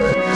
Bye.